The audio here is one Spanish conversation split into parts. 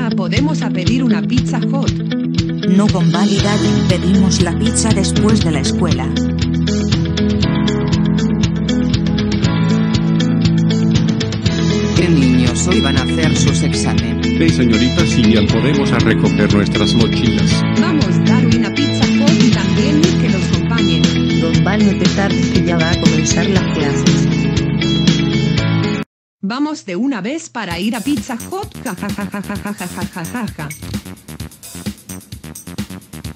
Papá, ¿podemos a pedir una pizza hot? No convalidad pedimos la pizza después de la escuela. ¿Qué niños hoy van a hacer sus exámenes? Hey señorita Sirian, podemos a recoger nuestras mochilas. Vamos, Darwin a pizza hot y también que nos acompañe. Don Val, no te tardes que ya va a comenzar las clases. Vamos de una vez para ir a Pizza Hut.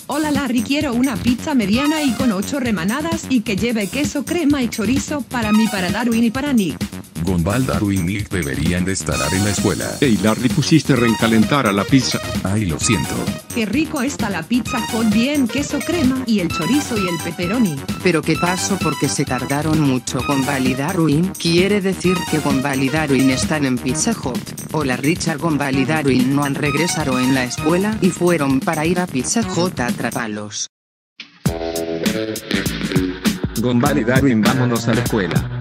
Hola Larry, quiero una pizza mediana y con 8 remanadas y que lleve queso, crema y chorizo para mí, para Darwin y para Nick. Gombal, Darwin y Nick deberían de estar en la escuela. Hey Larry, pusiste reencalentar a la pizza. Ay, lo siento. Qué rico está la pizza hot, bien queso, crema y el chorizo y el pepperoni. Pero ¿qué pasó? Porque se tardaron mucho con Validarwin. Quiere decir que con Validarwin están en Pizza Hut. Hola Richard con Validarwin no han regresado en la escuela y fueron para ir a Pizza Hut a atraparlos. Gombal y Darwin, vámonos a la escuela.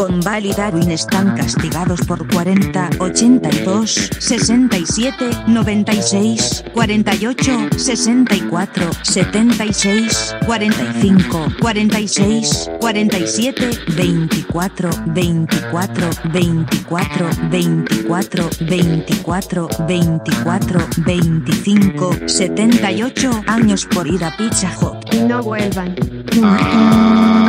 Gonval y Darwin están castigados por 40, 82, 67, 96, 48, 64, 76, 45, 46, 47, 24, 24, 24, 24, 24, 24, 25, 78 años por ir a Pizza Hut. Y no vuelvan. Mm.